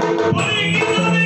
What are you doing?